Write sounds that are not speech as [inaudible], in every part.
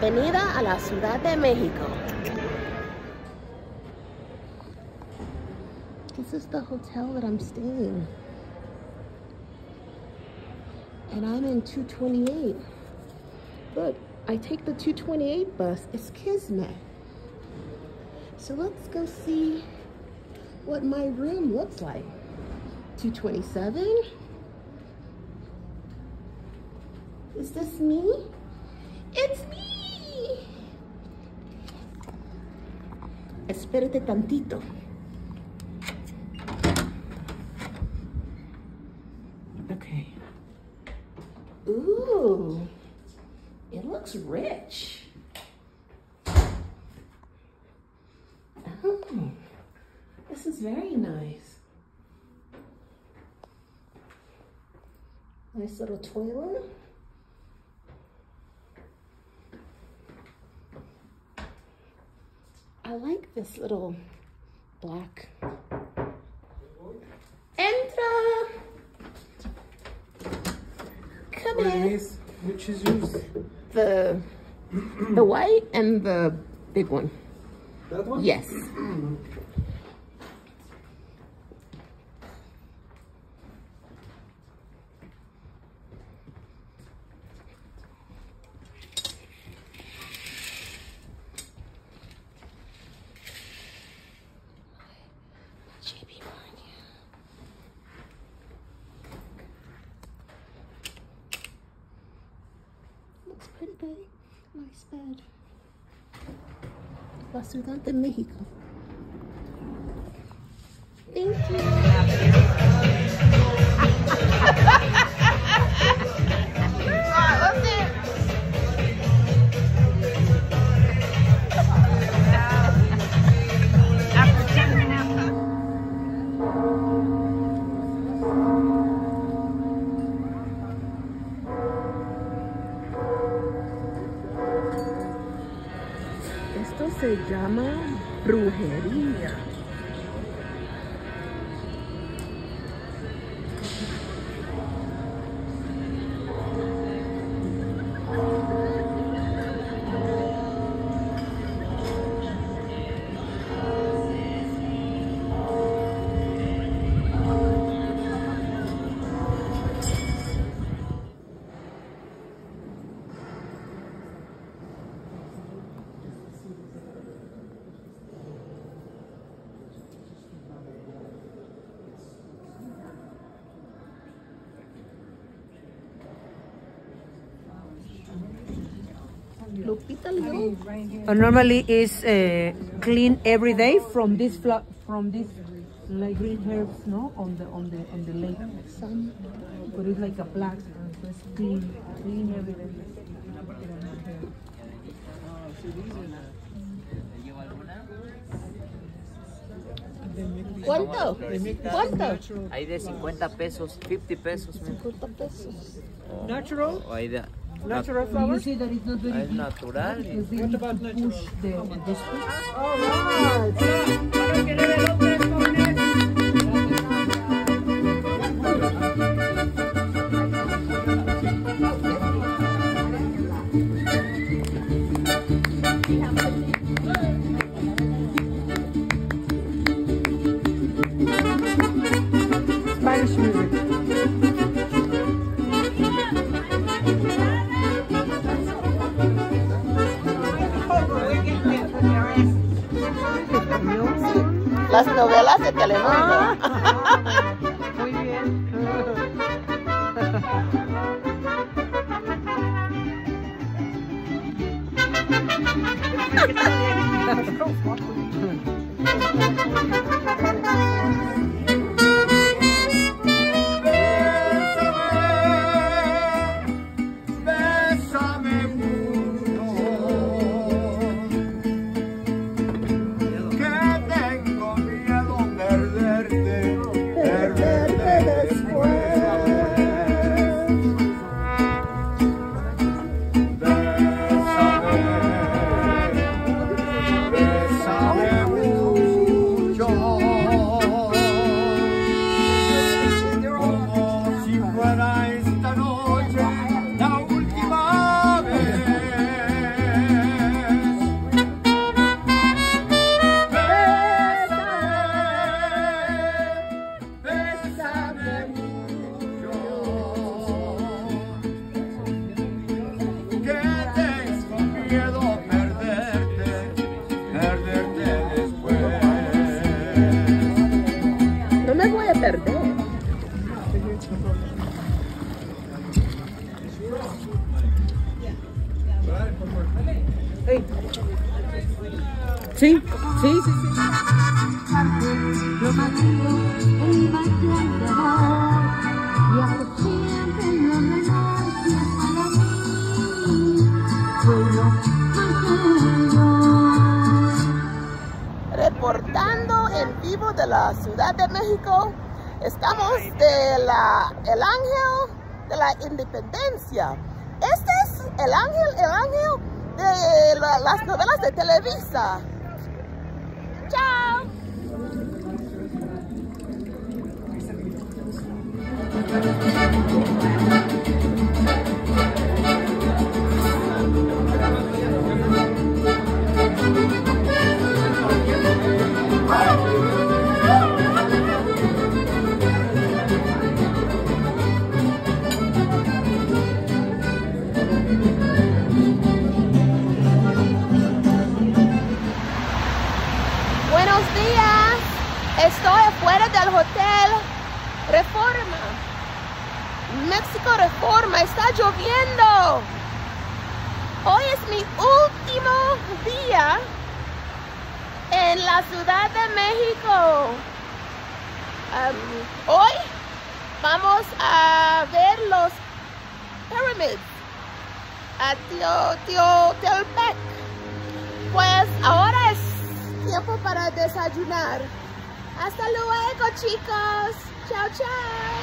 bienvenida a la Ciudad de México. This is the hotel that I'm staying. And I'm in 228. Look, I take the 228 bus. It's Kismet. So let's go see what my room looks like. 227. Is this me? It's me! Espérate tantito. Okay. Ooh, it looks rich. Oh, this is very nice. Nice little toilet. Like this little black. Entra! Come What in. is which is yours? The the white and the big one. That one? Yes. Mm. Pretty big. Nice bed. La Ciudad de México. Se llama brujería. Uh, normally is uh, clean every day from this from this like green herbs, no, on the on the on the lake. Some But it's like a black, so it's clean, clean every day. ¿Cuánto? ¿Cuánto? Hay de 50 pesos, 50 pesos. mira. 50 pesos. Natural, O hay de natural Ah, You flowers. see that it's not very es deep natural. because they need to push the the sticks. Spanish music. Sí, sí, reportando en vivo de la Ciudad de México. Estamos de la El Ángel de la Independencia. Este es el ángel, el ángel de la- las novelas de Televisa. Chao. Hasta luego, chicos. Chao, chao.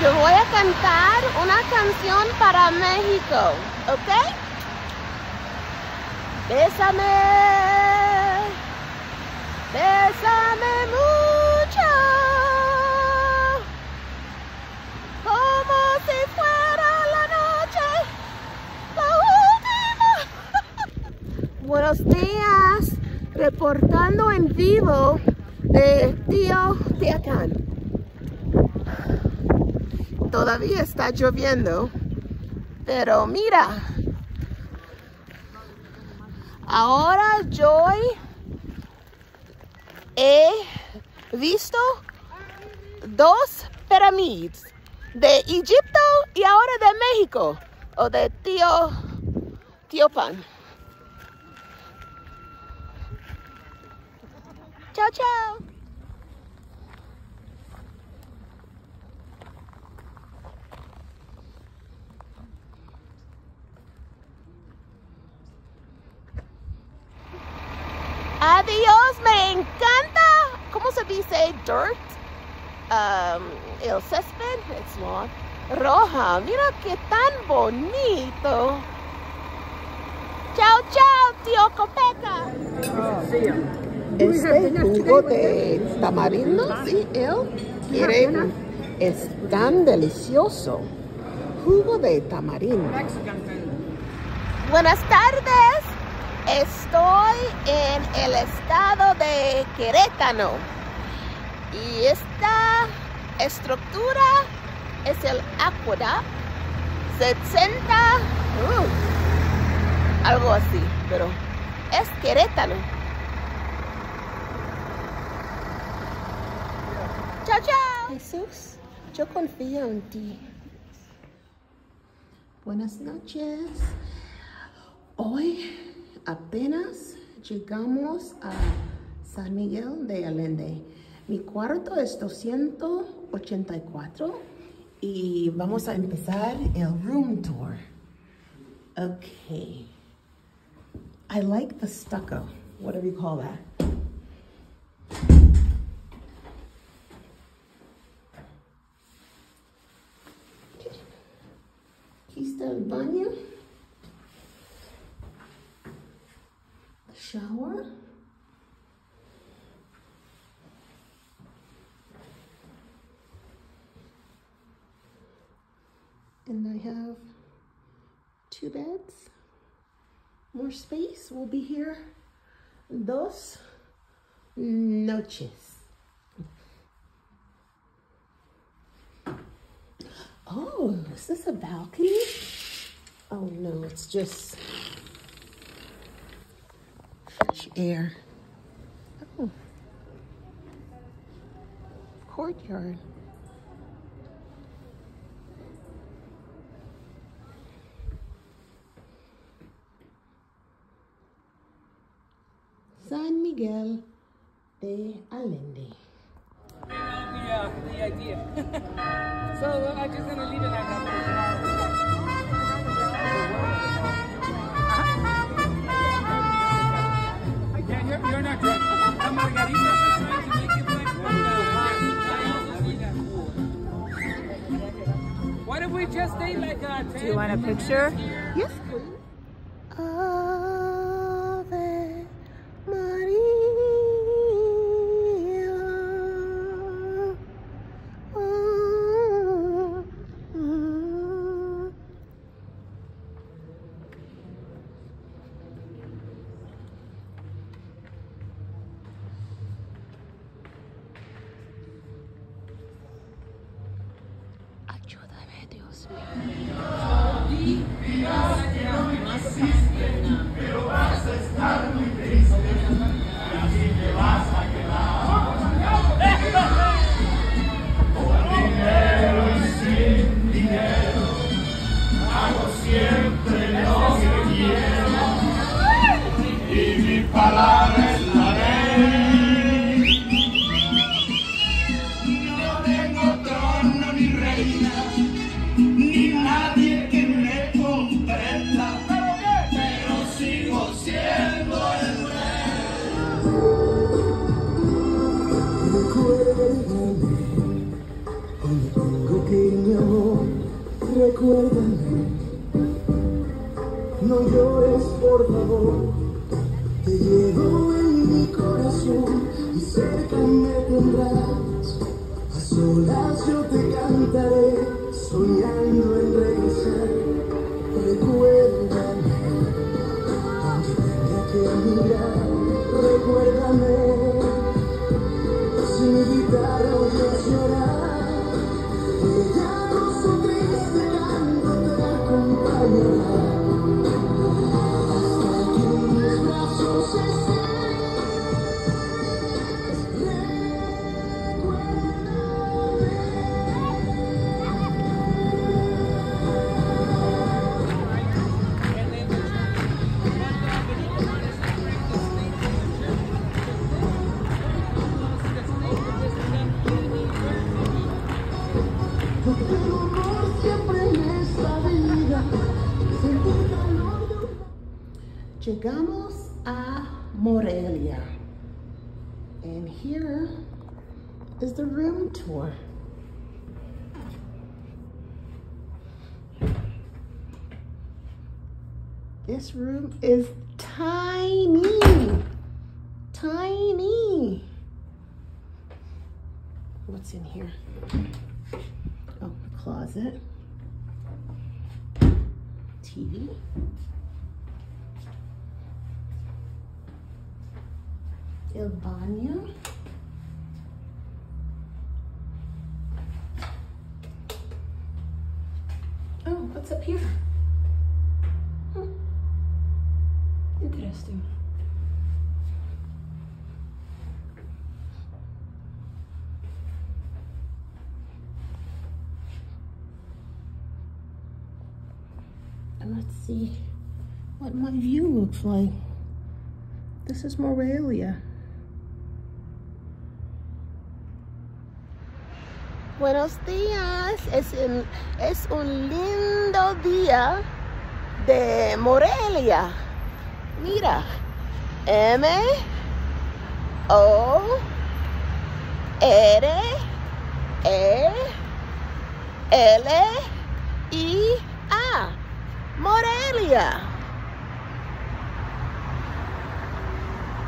Yo voy a cantar una canción para México, ¿ok? Bésame. Bésame mucho. Como si fuera la noche. La última. [laughs] Buenos días, reportando en vivo de Tío Teacán. Todavía está lloviendo, pero mira, ahora yo he visto dos pirámides de Egipto y ahora de México, o de Tío, Tío Pan. Chao, chao. Adiós, me encanta. ¿Cómo se dice? Dirt. Um, el césped. It's not. Roja. Mira qué tan bonito. Chao, chao, tío Copeca. Este jugo de tamarindo, sí, él quiere. Es tan delicioso. Jugo de tamarindo. Buenas tardes. Estoy en el estado de Querétaro. Y esta estructura es el Aqueduct 60. uh, algo así, pero es Querétaro. Chao. Jesús, yo confío en ti. Buenas noches. Hoy apenas llegamos a San Miguel de Allende. Mi cuarto es 284 y vamos a empezar el room tour. Okay. I like the stucco, whatever you call that. Two beds. More space. We'll be here dos noches. Oh, is this a balcony? Oh no, it's just fresh air. Oh. Courtyard. Miguel de Allende. the, uh, the idea. so I'm just gonna leave it like that for tomorrow. Yeah, you're, you're not drunk. I'm Margarita just trying to make it like one, yeah. What if we just stay like 10? Do you want a picture? Llegamos a Morelia. And here is the room tour. This room is tiny. Tiny. What's in here? Oh, closet. TV. El baño. Oh, what's up here? Hmm. Interesting. And let's see what my view looks like. This is Morelia. Buenos días. Es un, es un lindo día de Morelia. Mira. M O R E L I A. Morelia.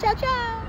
Chao, chao.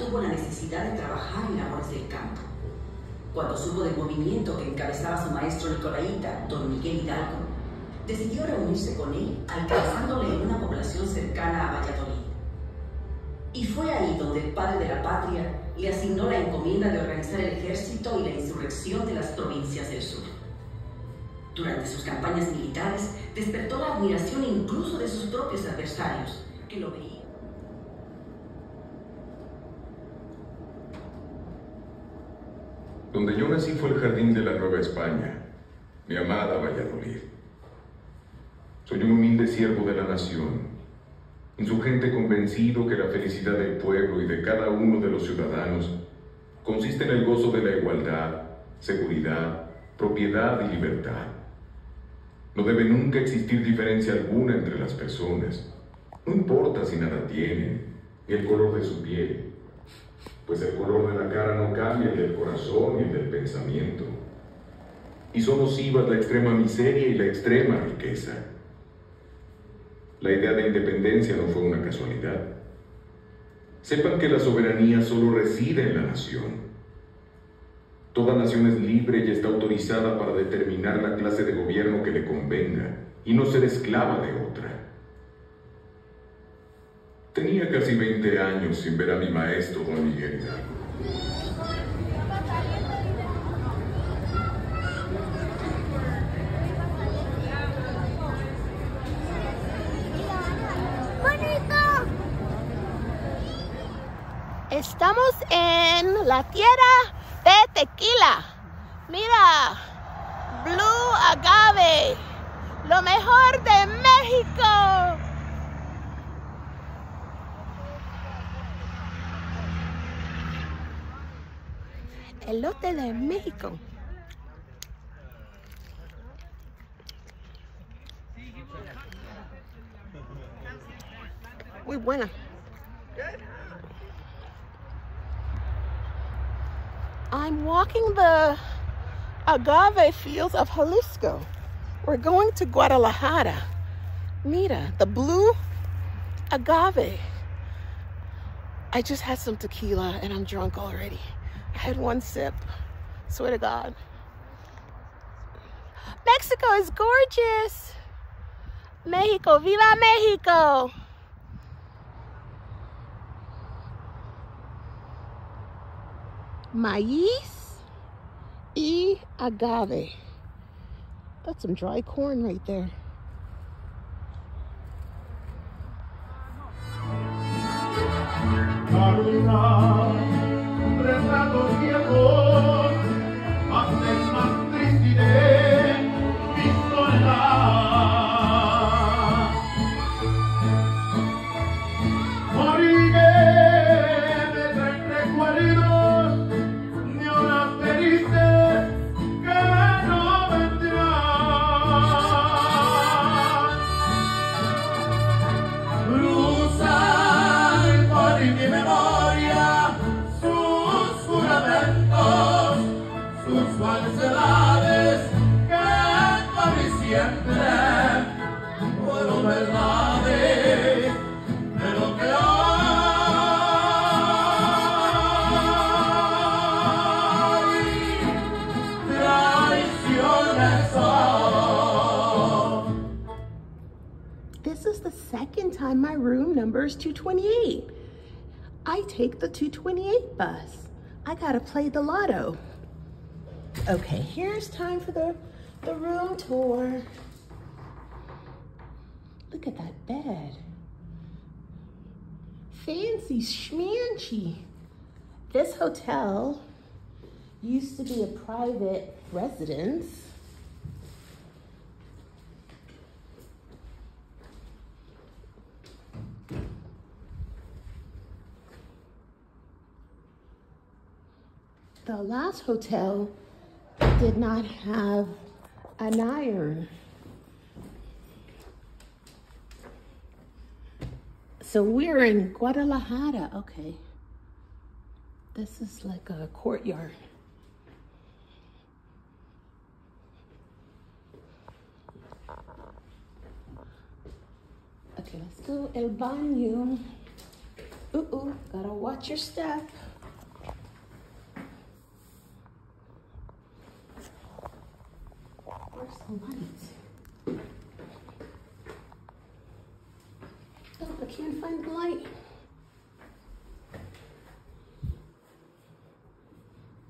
Tuvo la necesidad de trabajar en labores del campo. Cuando supo del movimiento que encabezaba su maestro nicolaíta, don Miguel Hidalgo, decidió reunirse con él, alcanzándole en una población cercana a Valladolid. Y fue ahí donde el padre de la patria le asignó la encomienda de organizar el ejército y la insurrección de las provincias del sur. Durante sus campañas militares despertó la admiración incluso de sus propios adversarios, que lo veían. Donde yo nací fue el jardín de la Nueva España, mi amada Valladolid. Soy un humilde siervo de la nación, insurgente convencido que la felicidad del pueblo y de cada uno de los ciudadanos consiste en el gozo de la igualdad, seguridad, propiedad y libertad. No debe nunca existir diferencia alguna entre las personas, no importa si nada tienen, el color de su piel, pues el color de la cara no cambia ni el corazón ni el del pensamiento. Y son nocivas la extrema miseria y la extrema riqueza. La idea de independencia no fue una casualidad. Sepan que la soberanía solo reside en la nación. Toda nación es libre y está autorizada para determinar la clase de gobierno que le convenga y no ser esclava de otra. Tenía casi 20 años sin ver a mi maestro, don Miguel Hidalgo. Estamos en la tierra de tequila. Mira, Blue Agave, lo mejor de México. Elote de México. Muy buena. I'm walking the agave fields of Jalisco. We're going to Guadalajara. Mira, the blue agave. I just had some tequila and I'm drunk already. I had one sip. Swear to God. Mexico is gorgeous. Mexico, viva Mexico. Maíz y agave. That's some dry corn right there. Carolina, que por siempre fueron verdades de lo que traiciones son. This is the second time my room number is 228. I take the 228 bus. I gotta play the lotto. Okay, here's time for the, the room tour. Look at that bed. fancy schmancy. This hotel used to be a private residence. The last hotel did not have an iron. So we're in Guadalajara. Okay. This is like a courtyard. Okay, let's go el baño. Ooh, ooh, gotta watch your step. Where's the light? Oh, I can't find the light.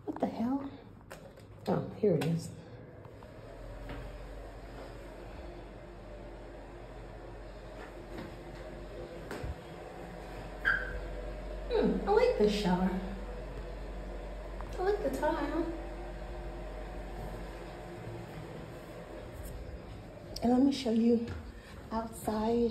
What the hell? Oh, here it is. Hmm, I like this shower. I like the tile. And let me show you outside.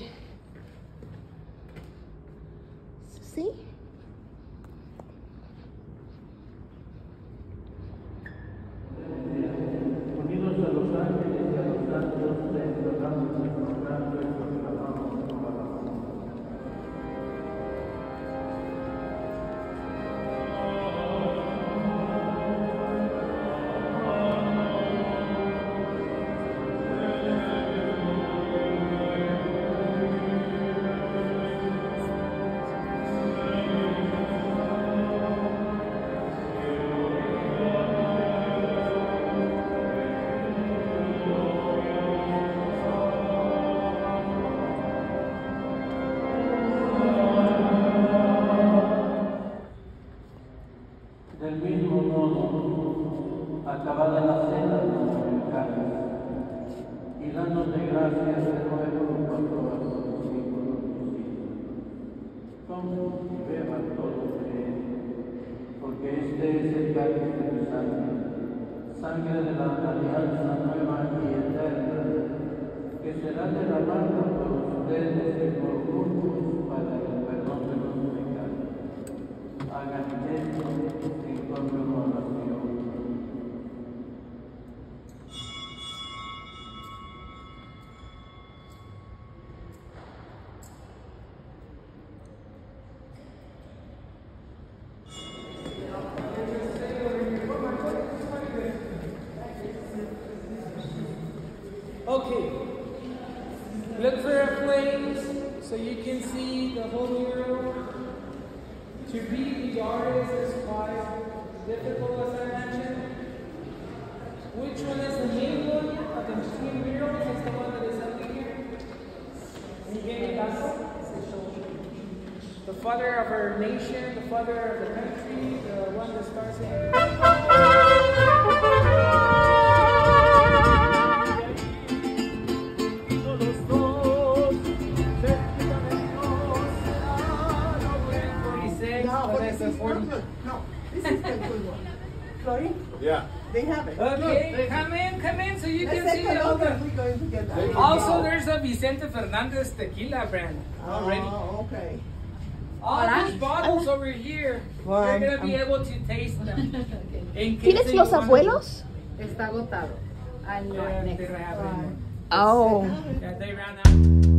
Y beban todos de él, porque este es el cáliz de mi sangre, sangre de la alianza nueva y eterna, que será derramada por ustedes y por muchos para el perdón de los pecados. Hagan esto en To read the artist is quite difficult, as I mentioned. Which one is the main one of the three murals? Is the one that is up here? Miguel Hidalgo. The father of our nation, the father of the country, the one that starts in. Yeah. They have it. Okay, Look. come in, come in, so you Let's can see going to that. Also, there's a Vicente Fernandez tequila brand already. Oh, okay. All Hola. these bottles over here, you're gonna be I'm- able to taste them. [laughs] ¿Tienes los abuelos? Está agotado. Yeah, it anymore. Oh. Yeah, they ran out.